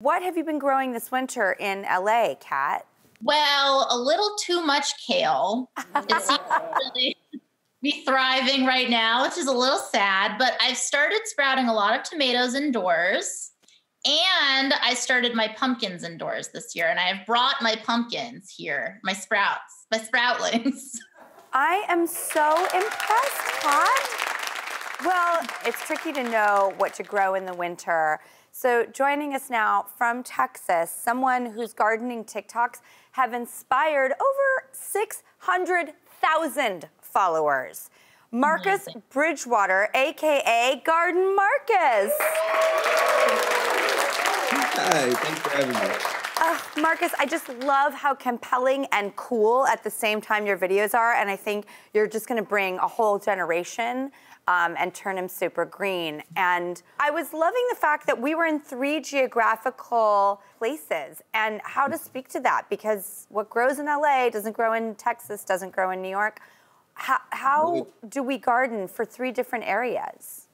What have you been growing this winter in LA, Kat? Well, a little too much kale. It seems to really be thriving right now, which is a little sad, but I've started sprouting a lot of tomatoes indoors. And I started my pumpkins indoors this year, and I have brought my pumpkins here, my sprouts, my sproutlings. I am so impressed, Kat. Well, it's tricky to know what to grow in the winter. So joining us now from Texas, someone whose gardening TikToks have inspired over 600,000 followers. Marcus Amazing. Bridgewater, AKA Garden Marcus. Hi, thanks for having me. Marcus, I just love how compelling and cool at the same time your videos are, and I think you're just gonna bring a whole generation um, and turn them super green. And I was loving the fact that we were in three geographical places and how to speak to that because what grows in LA doesn't grow in Texas, doesn't grow in New York. How, how do we garden for three different areas?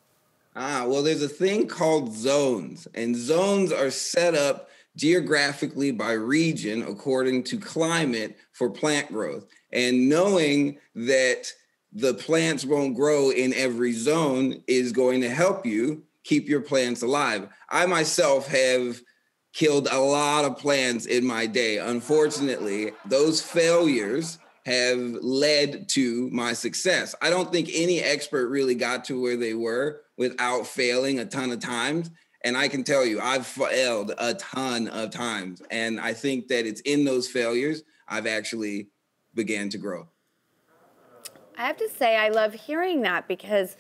Ah, well, there's a thing called zones, and zones are set up geographically by region according to climate for plant growth. And knowing that the plants won't grow in every zone is going to help you keep your plants alive. I myself have killed a lot of plants in my day. Unfortunately, those failures have led to my success. I don't think any expert really got to where they were without failing a ton of times. And I can tell you, I've failed a ton of times. And I think that it's in those failures I've actually began to grow. I have to say, I love hearing that because,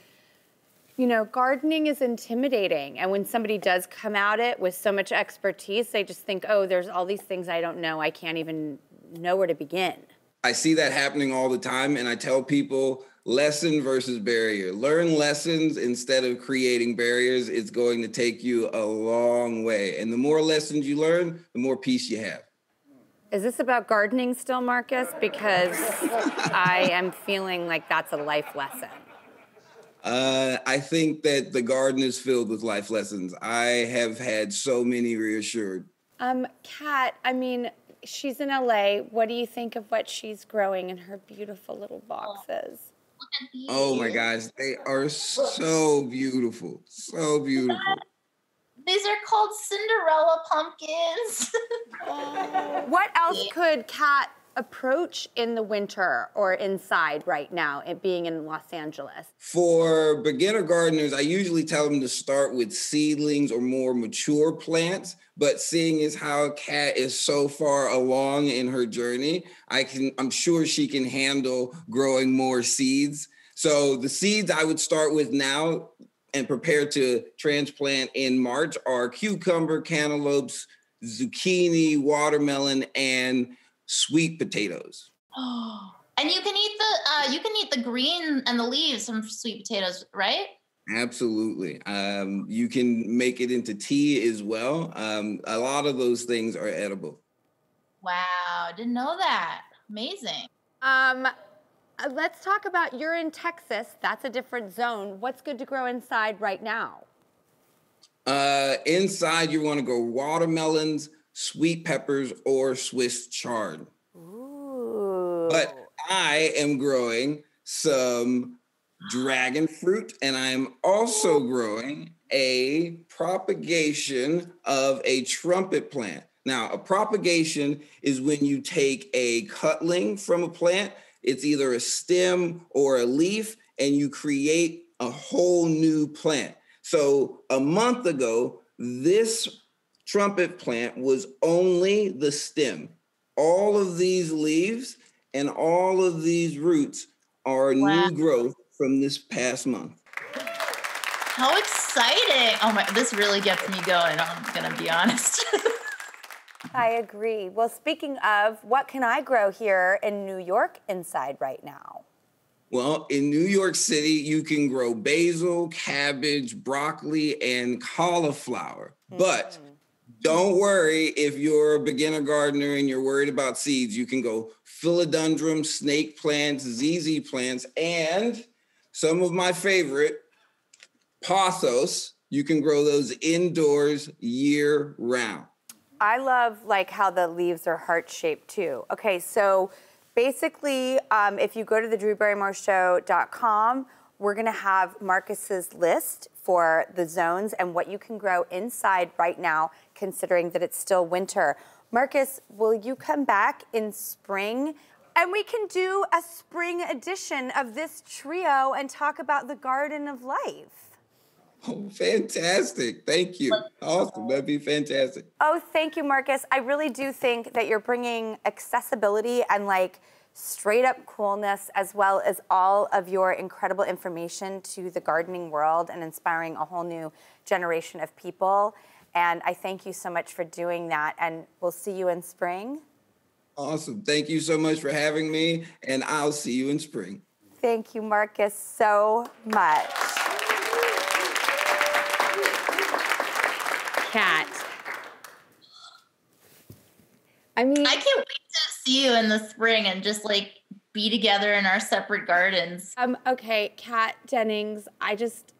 you know, gardening is intimidating. And when somebody does come at it with so much expertise, they just think, oh, there's all these things I don't know. I can't even know where to begin. I see that happening all the time. And I tell people, lesson versus barrier. Learn lessons instead of creating barriers. It's going to take you a long way. And the more lessons you learn, the more peace you have. Is this about gardening still, Marcus? Because I am feeling like that's a life lesson. Uh, I think that the garden is filled with life lessons. I have had so many reassured. Um, Kat, I mean, she's in LA. What do you think of what she's growing in her beautiful little boxes? Oh my gosh, they are so beautiful. So beautiful. These are called Cinderella pumpkins. what else could Kat approach in the winter or inside right now, it being in Los Angeles? For beginner gardeners, I usually tell them to start with seedlings or more mature plants. But seeing as how Kat is so far along in her journey, I can I'm sure she can handle growing more seeds. So the seeds I would start with now and prepare to transplant in March are cucumber, cantaloupes, zucchini, watermelon, and sweet potatoes. Oh, and you can eat the uh, you can eat the green and the leaves from sweet potatoes, right? Absolutely. Um, you can make it into tea as well. Um, a lot of those things are edible. Wow, didn't know that. Amazing. Um, uh, let's talk about you're in Texas. That's a different zone. What's good to grow inside right now? Uh, inside, you want to go watermelons, sweet peppers, or Swiss chard. Ooh. But I am growing some dragon fruit, and I'm also growing a propagation of a trumpet plant. Now, a propagation is when you take a cutling from a plant, it's either a stem or a leaf, and you create a whole new plant. So, a month ago, this trumpet plant was only the stem. All of these leaves and all of these roots are wow. new growth from this past month. How exciting! Oh my, this really gets me going. I'm gonna be honest. I agree. Well, speaking of, what can I grow here in New York inside right now? Well, in New York City, you can grow basil, cabbage, broccoli, and cauliflower. Mm-hmm. But don't worry if you're a beginner gardener and you're worried about seeds. You can go philodendron, snake plants, ZZ plants, and some of my favorite, pothos. You can grow those indoors year round. I love like how the leaves are heart shaped too. Okay, so basically, um, if you go to the drewbarrymoreshow.com, we're gonna have Marcus's list for the zones and what you can grow inside right now, considering that it's still winter. Marcus, will you come back in spring? And we can do a spring edition of this trio and talk about the Garden of Life. Oh, fantastic. Thank you. Awesome. That'd be fantastic. Oh, thank you, Marcus. I really do think that you're bringing accessibility and like straight up coolness as well as all of your incredible information to the gardening world and inspiring a whole new generation of people. And I thank you so much for doing that. And we'll see you in spring. Awesome. Thank you so much for having me. And I'll see you in spring. Thank you, Marcus, so much. Kat. I mean, I can't wait to see you in the spring and just like be together in our separate gardens. um, okay, Kat Dennings, I just,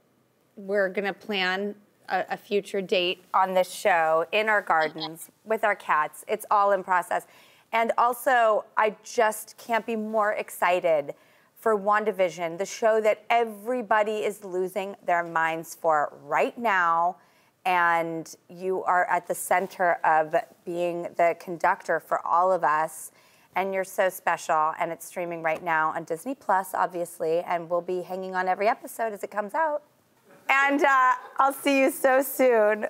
we're gonna plan a, a future date. on this show in our gardens with our cats. It's all in process. And also, I just can't be more excited for WandaVision, the show that everybody is losing their minds for right now. And you are at the center of being the conductor for all of us. And you're so special. And it's streaming right now on Disney Plus, obviously. And we'll be hanging on every episode as it comes out. And uh, I'll see you so soon.